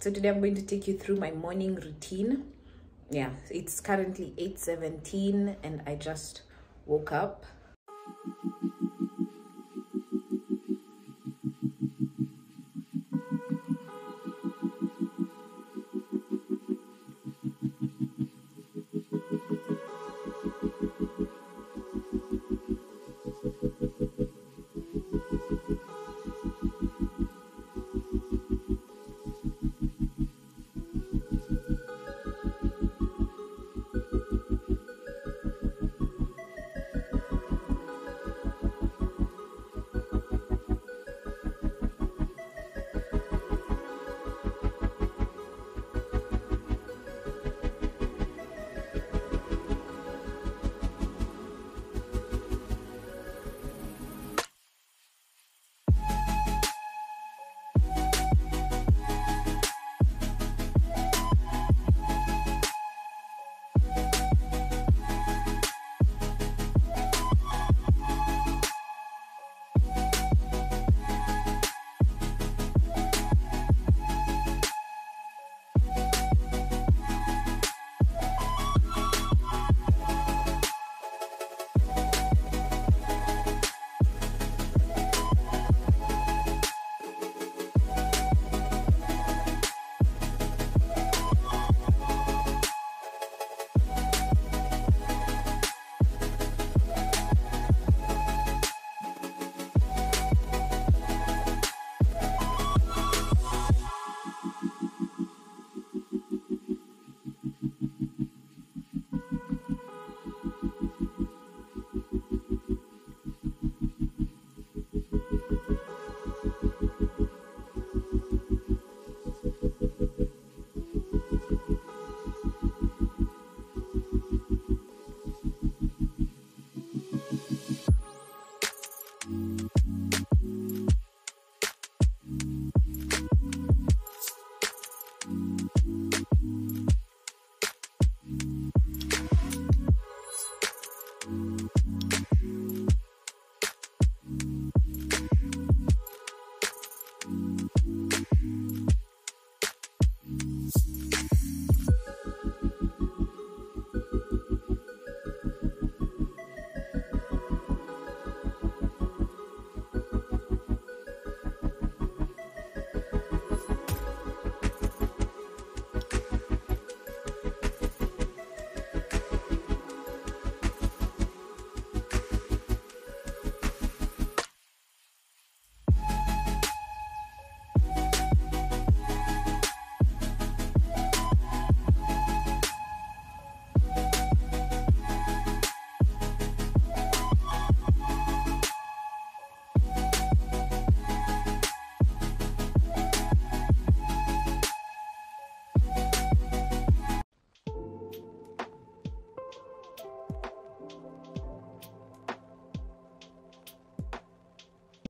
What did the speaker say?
So today I'm going to take you through my morning routine. Yeah, it's currently 8:17 and I just woke up.